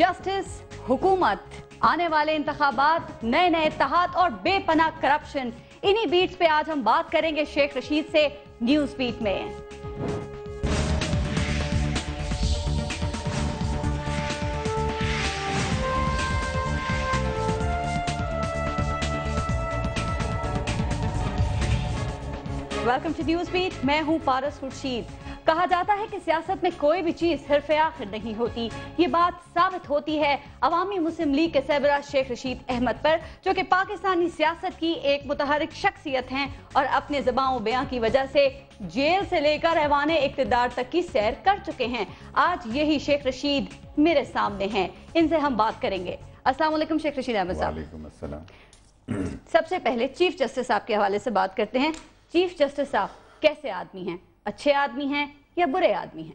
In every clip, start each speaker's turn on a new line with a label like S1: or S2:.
S1: Justice हुकूमत, आने वाले इंतबात नए नए इत्तेहाद और बेपना करप्शन इन्हीं बीट्स पे आज हम बात करेंगे शेख रशीद से न्यूज़ बीट में। वेलकम टू न्यूज़ बीट मैं हूँ पारस खुर्शीद। कहा जाता है कि सियासत में कोई भी चीज़ सिर्फ़ आखिर नहीं होती। ये बात साबित होती है अवामी मुस्लिम लीग के सरबराह शेख रशीद अहमद पर जो कि पाकिस्तानी सियासत की एक मुतहरिक शख्सियत हैं और अपने जबाओं बयां की वजह से जेल से लेकर ऐवान इकतदार तक की सैर कर चुके हैं। आज यही शेख रशीद मेरे सामने हैं। इनसे हम बात करेंगे। अस्सलाम शेख रशीद अहमद साहब। सबसे पहले चीफ जस्टिस साहब के हवाले से बात करते हैं। चीफ जस्टिस साहब कैसे आदमी हैं? अच्छे आदमी हैं? या बुरे आदमी हैं?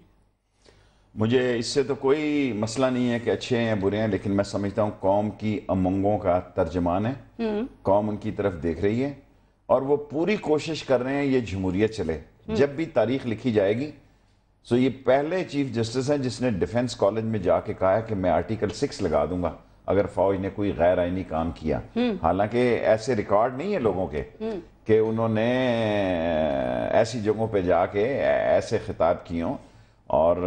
S2: मुझे इससे तो कोई मसला नहीं है कि अच्छे हैं या बुरे हैं लेकिन मैं समझता हूँ कौम की अमंगों का तर्जमान है। कौम उनकी तरफ़ देख रही है और वो पूरी कोशिश कर रहे हैं ये जमहूरियत चले। जब भी तारीख लिखी जाएगी सो ये पहले चीफ जस्टिस हैं जिसने डिफेंस कॉलेज में जाके कहा है कि मैं आर्टिकल सिक्स लगा दूँगा अगर फौज ने कोई गैर आइनी काम किया। हालाँकि ऐसे रिकॉर्ड नहीं है लोगों के। कि उन्होंने ऐसी जगहों पे जाके ऐसे खिताब किए और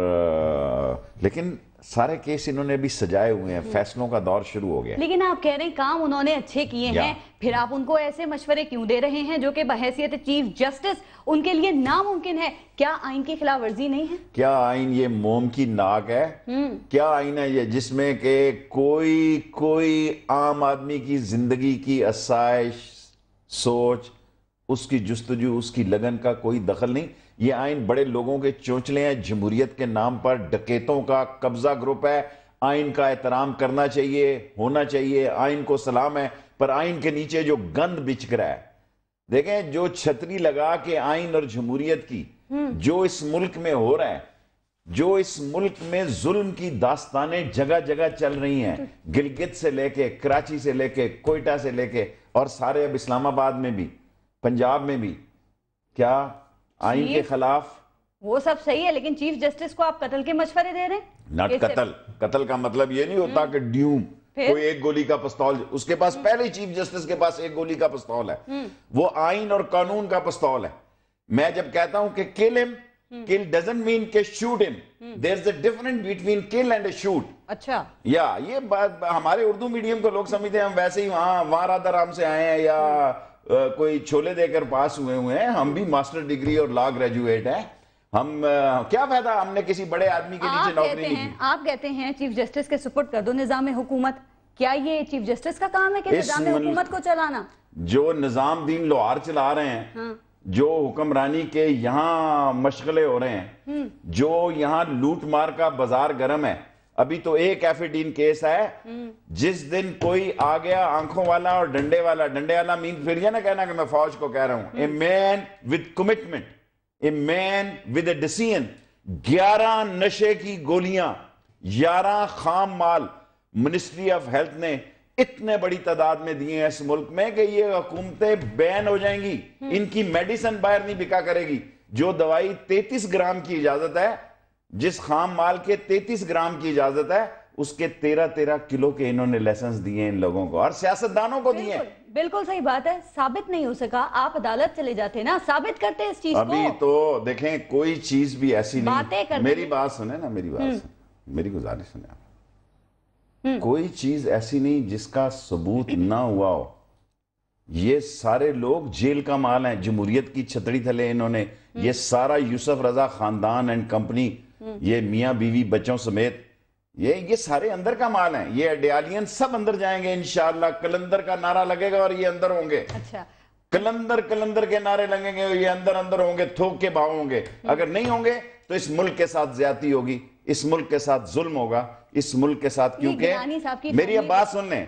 S2: लेकिन सारे केस इन्होंने भी सजाए हुए हैं फैसलों का दौर शुरू हो गया
S1: लेकिन आप कह रहे हैं काम उन्होंने अच्छे किए हैं फिर आप उनको ऐसे मशवरे क्यों दे रहे हैं जो कि बहसीत चीफ जस्टिस उनके लिए नामुमकिन है? क्या आइन की खिलाफ वर्जी नहीं है?
S2: क्या आइन ये मोम की नाक है? क्या आइन है ये जिसमें के कोई कोई आम आदमी की ज़िंदगी की आसाइश सोच उसकी जस्तजू उसकी लगन का कोई दखल नहीं। ये आइन बड़े लोगों के चौंचले हैं जमहूरियत के नाम पर डकेतों का कब्जा ग्रुप है। आइन का एहतराम करना चाहिए होना चाहिए आइन को सलाम है पर आइन के नीचे जो गंद बिच रहा है देखें जो छतरी लगा के आइन और जमहूरियत की जो इस मुल्क में हो रहा है जो इस मुल्क में जुल्म की दास्तानें जगह जगह चल रही हैं गिलगित से लेके कराची से लेके कोयटा से लेके और सारे अब इस्लामाबाद में भी। पंजाब में भी। क्या आइन के खिलाफ?
S1: वो सब सही है लेकिन चीफ जस्टिस को आप कत्ल के मशवरे दे रहे हैं?
S2: नट कत्ल। कत्ल का मतलब ये नहीं होता हम्म। कि ड्यूम। कोई एक गोली का पिस्तौल उसके पास हम्म। पहले चीफ जस्टिस के पास एक गोली का पिस्तौल है। हम्म। वो आइन और कानून का पिस्तौल है। मैं जब कहता हूँ कि kill him kill doesn't mean के shoot him there is a difference between kill and shoot
S1: अच्छा।
S2: या ये बात हमारे उर्दू मीडियम को लोग समझते हैं हम वैसे ही वहाँ वहाँ राधा राम से आए हैं या कोई छोले देकर पास हुए हुए हैं हम भी मास्टर डिग्री और लॉ ग्रेजुएट हैं हम क्या फ़ायदा हमने किसी बड़े आदमी के नीचे नौकरी नहीं की
S1: आप कहते हैं चीफ जस्टिस के सुपुर्द कर दो निज़ाम हुकूमत क्या ये चीफ जस्टिस का काम है कि निज़ाम हुकूमत को चलाना
S2: जो निज़ाम दीन लोहार चला रहे हैं हाँ। जो हुक्मरानी के यहाँ मशगले हो रहे हैं हम्म। जो यहाँ लूट मार का बाज़ार गर्म है अभी तो एक एफिडीन केस है। जिस दिन कोई आ गया आँखों वाला और डंडे वाला डंडे वाला मीन फिर ये ना कहना कि मैं फौज को कह रहा हूँ। A man with commitment a man with a decision ग्यारह नशे की गोलियाँ ग्यारह खाम माल मिनिस्ट्री ऑफ़ हेल्थ ने इतने बड़ी तादाद में दिए हैं इस मुल्क में कि ये हुकूमतें बैन हो जाएँगी। इनकी मेडिसिन बाहर नहीं बिका करेगी। जो दवाई 33 ग्राम की इजाज़त है जिस खाम माल के 33 ग्राम की इजाज़त है उसके 13-13 किलो के इन्होंने लाइसेंस दिए इन लोगों को और सियासतदानों को दिए
S1: बिल्कुल सही बात है साबित नहीं हो सका आप अदालत चले जाते ना साबित करते इस चीज़
S2: अभी को। तो देखें कोई चीज़ भी ऐसी नहीं मेरी बात सुने ना मेरी बात हम्म। सुने मेरी गुजारिश सुने आप हम्म। कोई चीज़ ऐसी नहीं जिसका सबूत ना हुआ हो ये सारे लोग जेल का माल है जमहूरियत की छतड़ी थले इन्होंने ये हम्म। सारा यूसुफ रजा खानदान एंड कंपनी ये मियाँ बीवी बच्चों समेत ये ये सारे अंदर का माल है। ये अडियालियन सब अंदर जाएँगे इनशाला कलंदर का नारा लगेगा और ये अंदर होंगे।
S1: अच्छा।
S2: कलंदर कलंदर के नारे लगेंगे ये अंदर अंदर होंगे थोक के भाव होंगे। अगर नहीं होंगे तो इस मुल्क के साथ ज़्यादा होगी। इस मुल्क के साथ जुल्म होगा इस मुल्क के साथ क्योंकि मेरी अब बात सुन लें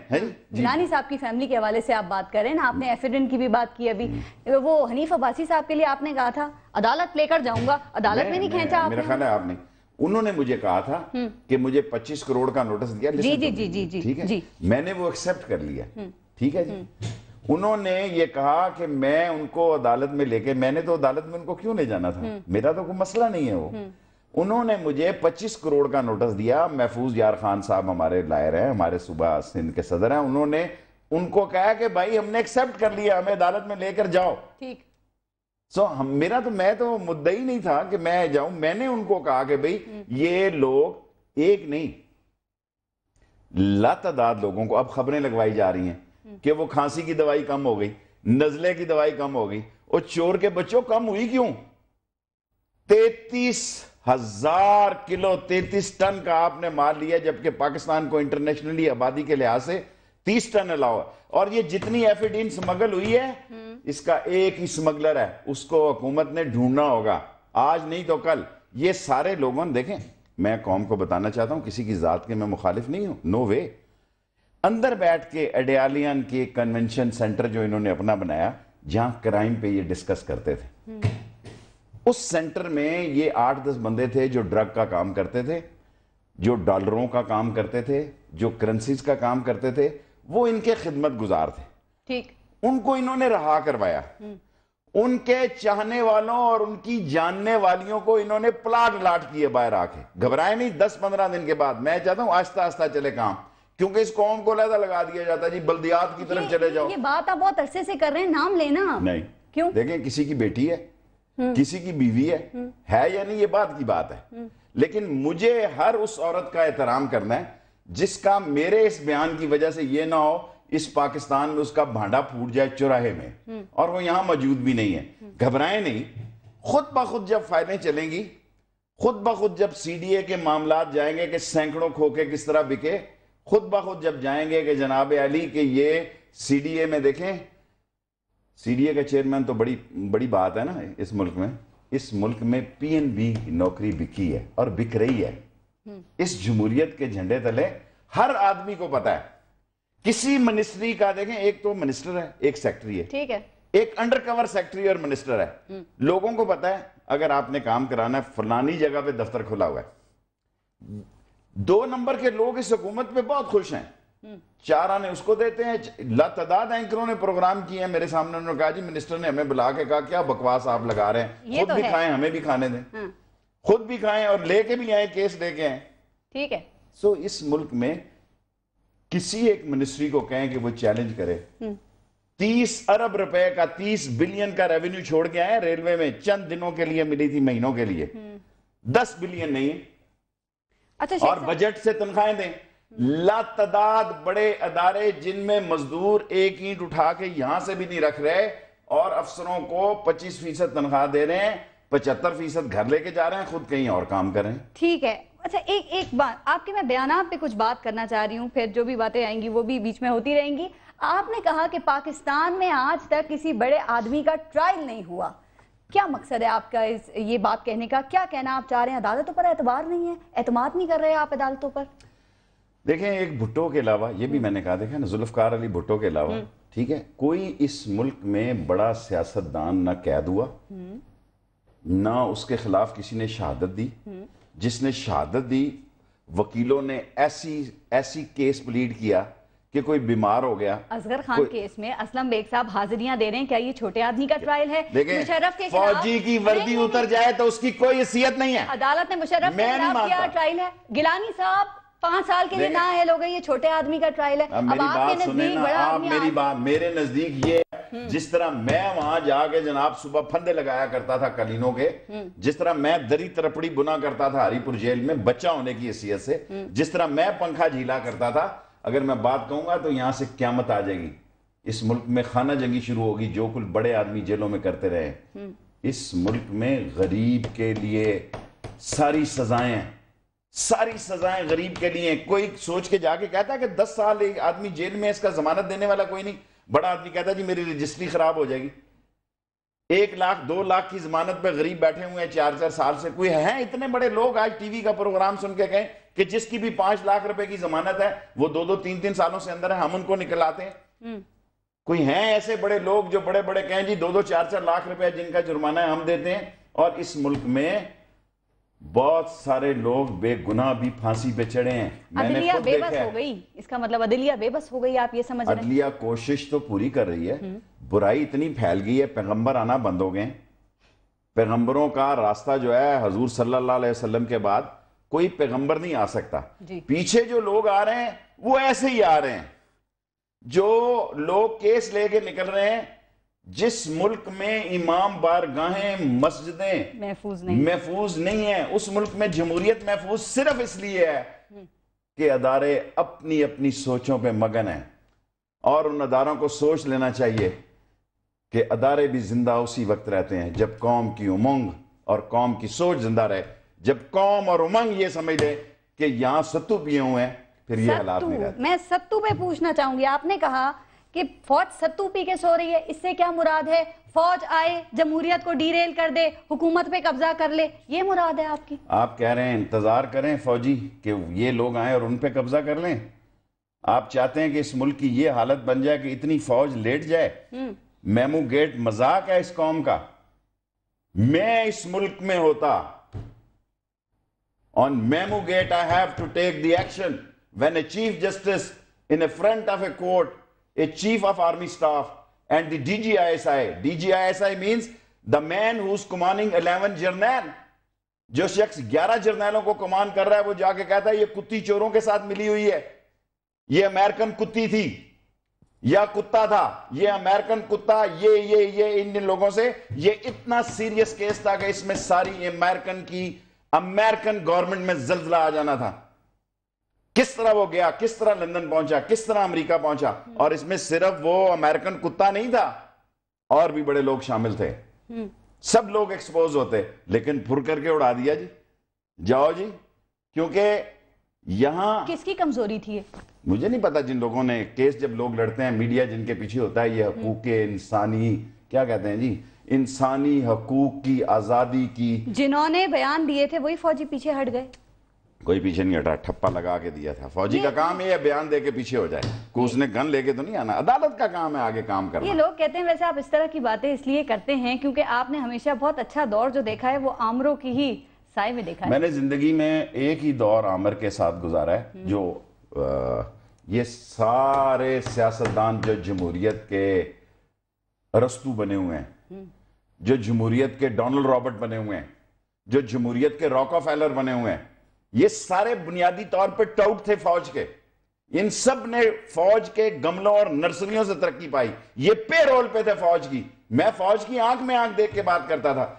S1: जिलानी साहब की फैमिली के हवाले से आप बात करें ना आपने एफिडेंट की भी बात की अभी। हम्म। वो हनीफ अब्बासी साहब के लिए आपने कहा था अदालत लेकर जाऊँगा अदालत में नहीं खेचा
S2: मेरा ख्याल है आपने। उन्होंने मुझे कहा था हम्म। कि मुझे 25 करोड़ का नोटिस दिया
S1: जी जी जी जी जी
S2: ठीक है? जी। मैंने वो एक्सेप्ट कर लिया। हम्म। ठीक है जी? उन्होंने ये कहा कि मैं उनको अदालत में लेके मैंने तो अदालत में उनको क्यों नहीं जाना था? मेरा तो कोई मसला नहीं है वो। उन्होंने मुझे 25 करोड़ का नोटिस दिया। महफूज यार खान साहब हमारे लायर हैं हमारे सुबह सिंध के सदर हैं। उन्होंने उनको कहा कि भाई हमने एक्सेप्ट कर लिया हमें अदालत में लेकर जाओ।
S1: ठीक।
S2: सो हम मेरा तो मैं तो मुद्दा ही नहीं था कि मैं जाऊँ। मैंने उनको कहा कि भाई ये लोग एक नहीं लातादाद लोगों को अब खबरें लगवाई जा रही हैं कि वो खांसी की दवाई कम हो गई नजले की दवाई कम हो गई और चोर के बच्चों कम हुई क्यों? तैतीस हज़ार किलो तैतीस टन का आपने माल लिया, जबकि पाकिस्तान को इंटरनेशनली आबादी के लिहाज से तीस टन अलावा और ये जितनी एफिडीन स्मगल हुई है, इसका एक ही स्मगलर है, उसको हुकूमत ने ढूंढना होगा। आज नहीं तो कल। ये सारे लोगों ने देखें, मैं कौम को बताना चाहता हूँ, किसी की जात के मैं मुखालिफ नहीं हूँ। नो वे अंदर बैठ के अडयालियन के कन्वेंशन सेंटर जो इन्होंने अपना बनाया, जहाँ क्राइम पे ये डिस्कस करते थे। उस सेंटर में ये आठ दस बंदे थे जो ड्रग का काम करते थे जो डॉलरों का काम करते थे जो करेंसीज का काम करते थे वो इनके खिदमत गुजार थे।
S1: ठीक।
S2: उनको इन्होंने रहा करवाया। उनके चाहने वालों और उनकी जानने वालियों को इन्होंने प्लाट लाट किए बाहर आके। घबराए नहीं दस पंद्रह दिन के बाद। मैं चाहता हूँ आस्ता आस्ता चले काम क्योंकि इस कौम को लहदा लगा दिया जाता है जी बल्दियात की तरफ़ चले जाओ।
S1: ये बात आप बहुत अरसे से कर रहे हैं नाम लेना।
S2: नहीं।
S1: क्यों?
S2: देखें किसी की बेटी है। किसी की बीवी है है या नहीं ये बात की बात है। लेकिन मुझे हर उस औरत का एहतराम करना है जिसका मेरे इस बयान की वजह से ये ना हो इस पाकिस्तान में उसका भांडा फूट जाए चौराहे में। और वो यहाँ मौजूद भी नहीं है। घबराए नहीं। खुद ब खुद जब फाइलें चलेंगी खुद ब खुद जब सीडीए के मामला जाएँगे कि सैकड़ों खोखे किस तरह बिके खुद ब खुद जब जाएँगे कि जनाब अली के ये सीडीए में देखें सीडीए का चेयरमैन तो बड़ी बड़ी बात है ना इस मुल्क में। इस मुल्क में पीएनबी नौकरी बिकी है और बिक रही है। इस जमहूरियत के झंडे तले हर आदमी को पता है। किसी मिनिस्ट्री का देखें एक तो मिनिस्टर है एक सेक्रेटरी है।
S1: ठीक है।
S2: एक अंडर कवर सेक्रेटरी और मिनिस्टर है। लोगों को पता है अगर आपने काम कराना है फलानी जगह पे दफ्तर खुला हुआ है। दो नंबर के लोग इस हुकूमत पे बहुत खुश हैं। चार आने उसको देते हैं लातादाद एंकरों ने प्रोग्राम किए हैं मेरे सामने। उन्होंने कहा जी मिनिस्टर ने हमें बुला के कहा क्या बकवास आप लगा रहे हैं। खुद
S1: तो
S2: भी
S1: है।
S2: खाएँ हमें भी खाने दें।
S1: हाँ।
S2: खुद भी खाएँ और लेके भी आए केस लेके आए।
S1: ठीक है।
S2: सो इस मुल्क में किसी एक मिनिस्ट्री को कहें कि वो चैलेंज करे। तीस अरब रुपए का तीस बिलियन का रेवेन्यू छोड़ के आए रेलवे में चंद दिनों के लिए मिली थी महीनों के लिए। दस बिलियन नहीं।
S1: अच्छा
S2: और बजट से तनख्वाहें दें। लातादाद बड़े अदारे जिनमें मजदूर एक ईंट उठा के यहाँ से भी नहीं रख रहे और अफसरों को 25 फ़ीसद तनख्वाह दे रहे हैं, पचहत्तर फ़ीसद घर लेके जा रहे हैं, खुद कहीं और काम कर
S1: ठीक है। अच्छा एक एक बात, आपके मैं बयानात पे कुछ बात करना चाह रही हूँ, फिर जो भी बातें आएँगी वो भी बीच में होती रहेंगी। आपने कहा कि पाकिस्तान में आज तक किसी बड़े आदमी का ट्रायल नहीं हुआ। क्या मकसद है आपका इस, ये बात कहने का? क्या कहना आप चाह रहे हैं? अदालतों पर एतबार नहीं है? एतमाद नहीं कर रहे आप अदालतों पर?
S2: देखें एक भुट्टो के अलावा ये भी मैंने कहा देखा ना जुल्फकार अली भुट्टो के अलावा ठीक है कोई इस मुल्क में बड़ा सियासतदान ना कैद हुआ ना उसके खिलाफ किसी ने शहादत दी जिसने शहादत दी वकीलों ने ऐसी ऐसी केस प्लीड किया कि कोई बीमार हो गया
S1: असगर खान केस में असलम बेग साहब हाजिरियाँ दे रहे हैं क्या ये छोटे आदमी का ट्रायल है?
S2: देखें
S1: मुशर्रफ के
S2: फौजी की वर्दी उतर जाए तो उसकी कोई हैसियत नहीं है।
S1: अदालत ने मुशर्रफ के खिलाफ क्या ट्रायल है। गिलानी साहब पाँच साल के लिए ना है लोग ये छोटे आदमी का ट्रायल है।
S2: अब मेरी बात सुने ना आप मेरी बात मेरे नज़दीक ये जिस तरह मैं वहाँ जाके जनाब सुबह फंदे लगाया करता था कलीनों के जिस तरह मैं दरी तरपड़ी बुना करता था हरीपुर जेल में बच्चा होने की हैसियत से जिस तरह मैं पंखा झीला करता था अगर मैं बात कहूँगा तो यहाँ से क्यामत आ जाएगी। इस मुल्क में खाना जंगी शुरू होगी जो कुछ बड़े आदमी जेलों में करते रहे। इस मुल्क में गरीब के लिए सारी सजाएँ सारी सजाएँ गरीब के लिए कोई सोच के जाके कहता है कि दस साल एक आदमी जेल में इसका जमानत देने वाला कोई नहीं। बड़ा आदमी कहता है जी मेरी रजिस्ट्री खराब हो जाएगी। एक लाख दो लाख की जमानत पर गरीब बैठे हुए हैं चार चार साल से। कोई है इतने बड़े लोग आज टीवी का प्रोग्राम सुन के कहें कि जिसकी भी पाँच लाख रुपए की जमानत है वो दो दो तीन तीन सालों से अंदर है हम उनको निकलाते हैं?
S1: हम्म,
S2: कोई हैं ऐसे बड़े लोग जो बड़े बड़े कहें जी दो दो चार चार लाख रुपए जिनका जुर्माना है हम देते हैं और इस मुल्क में बहुत सारे लोग बेगुनाह भी फांसी पे चढ़े हैं। मैंने
S1: अदलिया
S2: खुद
S1: बेबस हो गई। इसका मतलब अदलिया बेबस हो गई आप ये समझ रहे हैं।
S2: अदलिया कोशिश तो पूरी कर रही है। बुराई इतनी फैल गई है पैगंबर आना बंद हो गए। पैगंबरों का रास्ता जो है हजूर सल्लल्लाहु अलैहि वसल्लम के बाद कोई पैगंबर नहीं आ सकता। पीछे जो लोग आ रहे हैं वो ऐसे ही आ रहे हैं। जो लोग केस लेके निकल रहे हैं जिस मुल्क में इमाम बार बारगाहें मस्जिदें
S1: महफूज नहीं।
S2: महफूज नहीं है उस मुल्क में जमहूरियत महफूज सिर्फ़ इसलिए है कि अदारे अपनी अपनी सोचों पे मगन हैं। और उन अदारों को सोच लेना चाहिए कि अदारे भी ज़िंदा उसी वक्त रहते हैं जब कौम की उमंग और कौम की सोच ज़िंदा रहे। जब कौम और उमंग ये समझ ले कि यहाँ सत्तू पिए हुए हैं फिर ये हालात नहीं रहते।
S1: मैं सत्तू पे पूछना चाहूँगी। आपने कहा कि फौज सत्तू पी के सो रही है इससे क्या मुराद है? फौज आए जमहूरियत को डीरेल कर दे हुकूमत पे कब्जा कर ले ये मुराद है आपकी।
S2: आप कह रहे हैं इंतज़ार करें फौजी कि ये लोग आए और उन पे कब्जा कर लें? आप चाहते हैं कि इस मुल्क की ये हालत बन जाए कि इतनी फौज लेट जाए?
S1: हम्म।
S2: मेमू गेट मज़ाक है इस कौम का। मैं इस मुल्क में होता। On memogate I have to take the action when a chief justice in a front of a court chief of army staff and the DG ISI DG ISI means the man who is commanding 11 जर्नैल जो शख्स 11 जर्नैलों को कमान कर रहा है, वो जाके कहता है, ये कुत्ती चोरों के साथ मिली हुई है। ये अमेरिकन कुत्ती थी, या कुत्ता था, ये अमेरिकन कुत्ता, ये ये ये, इन लोगों से। ये इतना सीरियस केस था कि इसमें सारी अमेरिकन की, अमेरिकन गवर्नमेंट में जल्जला आ जाना था। किस तरह वो गया किस तरह लंदन पहुँचा किस तरह अमेरिका पहुँचा? और इसमें सिर्फ़ वो अमेरिकन कुत्ता नहीं था और भी बड़े लोग शामिल थे।
S1: हम्म।
S2: सब लोग एक्सपोज होते लेकिन फुर करके उड़ा दिया जी। जाओ जी क्योंकि यहाँ
S1: किसकी कमज़ोरी थी
S2: मुझे नहीं पता जिन लोगों ने केस जब लोग लड़ते हैं मीडिया जिनके पीछे होता है ये हकूक इंसानी क्या कहते हैं जी? इंसानी हकूक की आज़ादी की।
S1: जिन्होंने बयान दिए थे वही फौजी पीछे हट गए।
S2: कोई पीछे नहीं हटा ठप्पा लगा के दिया था। फौजी का काम ये है बयान दे के पीछे हो जाए। को उसने गन लेके तो नहीं आना? अदालत का काम है आगे काम करना।
S1: ये लोग कहते हैं वैसे आप इस तरह की बातें इसलिए करते हैं क्योंकि आपने हमेशा बहुत अच्छा दौर जो देखा है वो आमरों की ही साय में देखा है।
S2: मैंने ज़िंदगी में एक ही दौर आमर के साथ गुजारा है जो आ, ये सारे सियासतदान जो जमहूरियत के रस्तू बने हुए हैं जो जमहूरियत के डोनाल्ड रॉबर्ट बने हुए हैं जो जमहूरियत के रॉक फैलर बने हुए हैं ये सारे बुनियादी तौर पर टाउट थे फौज के। इन सबने फौज के गमलों और नर्सरियों से तरक्की पाई। ये पे रोल पे थे फौज की। मैं फौज की आँख में आँख देख के बात करता था।